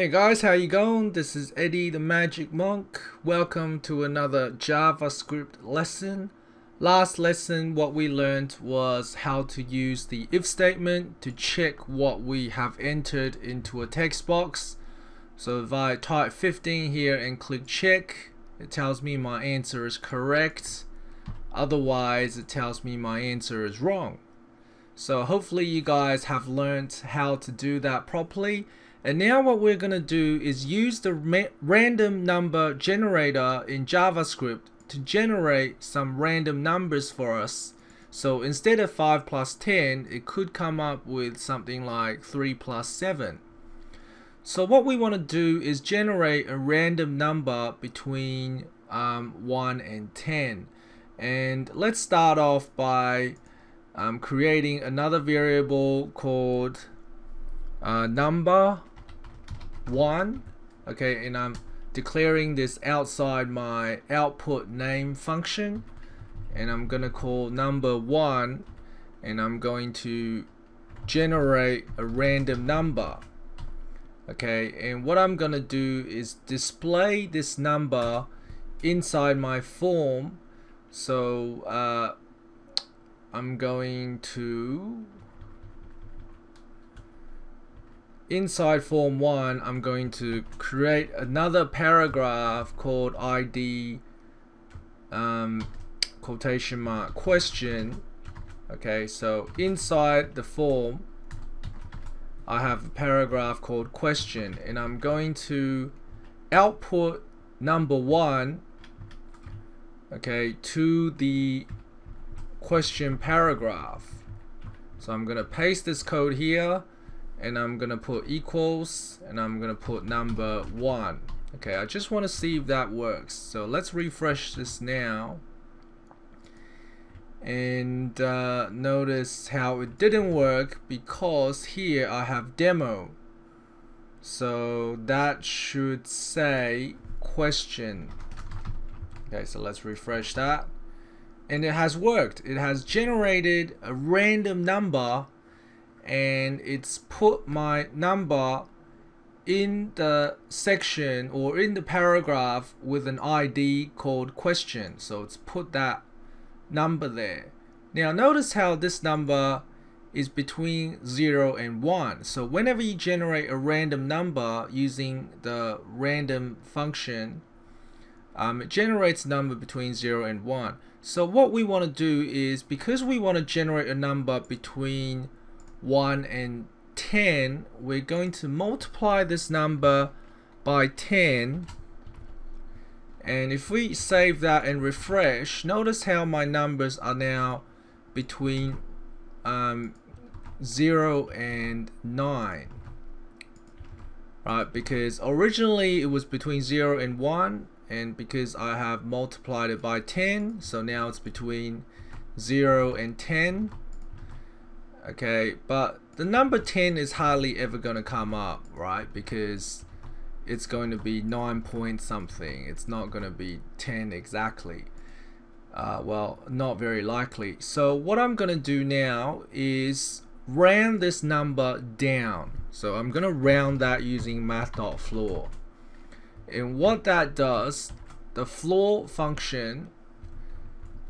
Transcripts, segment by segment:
Hey guys, how you going? This is Eddie the Magic Monk. Welcome to another JavaScript lesson. Last lesson what we learned was how to use the if statement to check what we have entered into a text box. So if I type 15 here and click check, it tells me my answer is correct. Otherwise, it tells me my answer is wrong. So hopefully you guys have learned how to do that properly. And now what we're going to do is use the random number generator in JavaScript to generate some random numbers for us. So instead of 5 plus 10, it could come up with something like 3 plus 7. So what we want to do is generate a random number between um, 1 and 10. And let's start off by um, creating another variable called uh, number one okay and I'm declaring this outside my output name function and I'm gonna call number one and I'm going to generate a random number okay? And what I'm gonna do is display this number inside my form. So uh, I'm going to inside form 1 I'm going to create another paragraph called ID um, quotation mark question. Okay so inside the form I have a paragraph called question and I'm going to output number one okay to the question paragraph. So I'm gonna paste this code here and I'm gonna put equals and I'm gonna put number one. Okay I just want to see if that works. So let's refresh this now. And uh, notice how it didn't work because here I have demo. So that should say question. Okay so let's refresh that. And it has worked. It has generated a random number and it's put my number in the section or in the paragraph with an ID called question. So it's put that number there. Now notice how this number is between 0 and 1 so whenever you generate a random number using the random function um, it generates number between 0 and 1 so what we want to do is because we want to generate a number between 1 and 10 we're going to multiply this number by 10 and if we save that and refresh notice how my numbers are now between um, 0 and 9 right because originally it was between 0 and 1 and because I have multiplied it by 10 so now it's between 0 and 10 okay? But the number 10 is hardly ever going to come up right? Because it's going to be 9 point something. It's not going to be 10 exactly. Uh, well not very likely. So what I'm gonna do now is round this number down. So I'm gonna round that using math.floor and what that does the floor function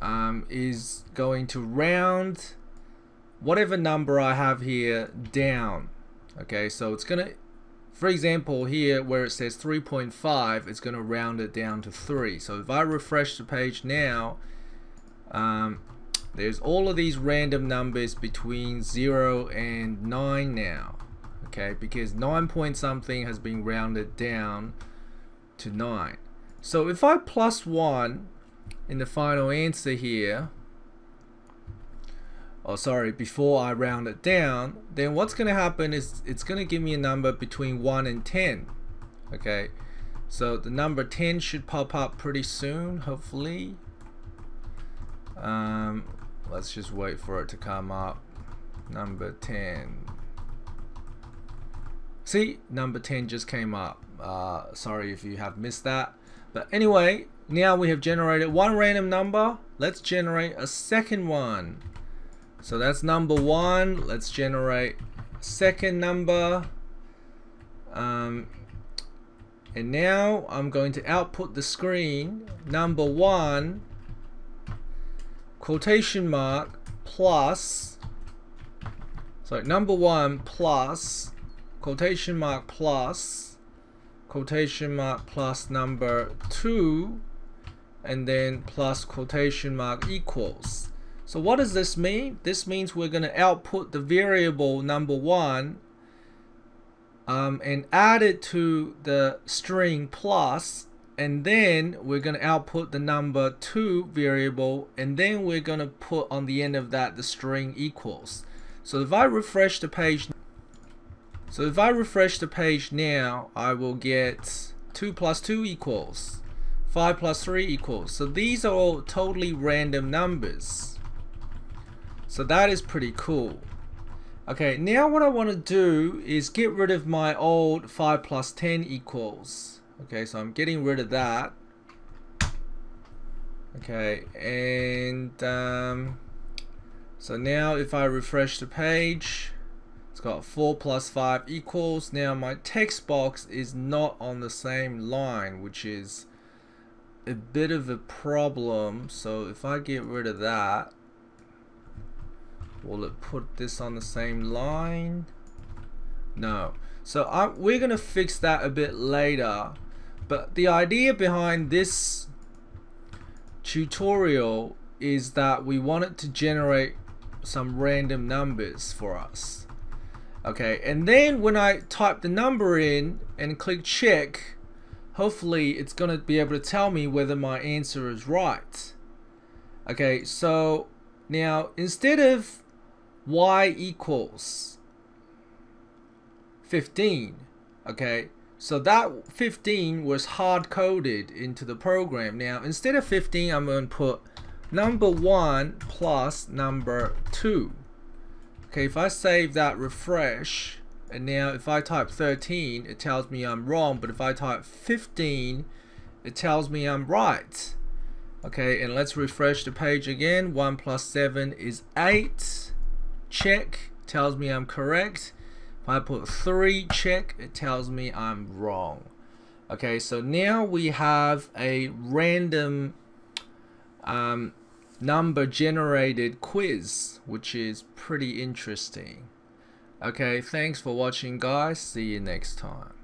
um, is going to round whatever number I have here down okay? So it's gonna for example here where it says 3.5 it's gonna round it down to 3 so if I refresh the page now um, there's all of these random numbers between 0 and 9 now okay? Because 9 point something has been rounded down to 9 so if I plus 1 in the final answer here oh sorry before I round it down then what's gonna happen is it's gonna give me a number between 1 and 10 okay? So the number 10 should pop up pretty soon hopefully. Um, let's just wait for it to come up. Number 10 see number 10 just came up. Uh, sorry if you have missed that. But anyway now we have generated one random number. Let's generate a second one so that's number one. Let's generate second number. Um, and now I'm going to output the screen number one quotation mark plus so number one plus quotation mark plus quotation mark plus number two and then plus quotation mark equals so what does this mean? This means we're going to output the variable number one um, and add it to the string plus and then we're going to output the number 2 variable and then we're going to put on the end of that the string equals. So if I refresh the page so if I refresh the page now I will get 2 plus 2 equals 5 plus 3 equals. So these are all totally random numbers so that is pretty cool Okay, now what I want to do is get rid of my old 5 plus 10 equals. Okay, so I'm getting rid of that. Okay, and um, so now if I refresh the page, it's got 4 plus 5 equals. Now my text box is not on the same line, which is a bit of a problem. So if I get rid of that, Will it put this on the same line? No. So I, we're going to fix that a bit later. But the idea behind this tutorial is that we want it to generate some random numbers for us. Okay, and then when I type the number in and click check, hopefully it's going to be able to tell me whether my answer is right. Okay, so now instead of y equals 15 okay? So that 15 was hard coded into the program. Now instead of 15 I'm going to put number 1 plus number 2 okay if I save that refresh and now if I type 13 it tells me I'm wrong but if I type 15 it tells me I'm right. Okay and let's refresh the page again. 1 plus 7 is 8 check tells me I'm correct. If I put 3 check, it tells me I'm wrong. Okay, so now we have a random um, number generated quiz, which is pretty interesting. Okay, thanks for watching guys. See you next time.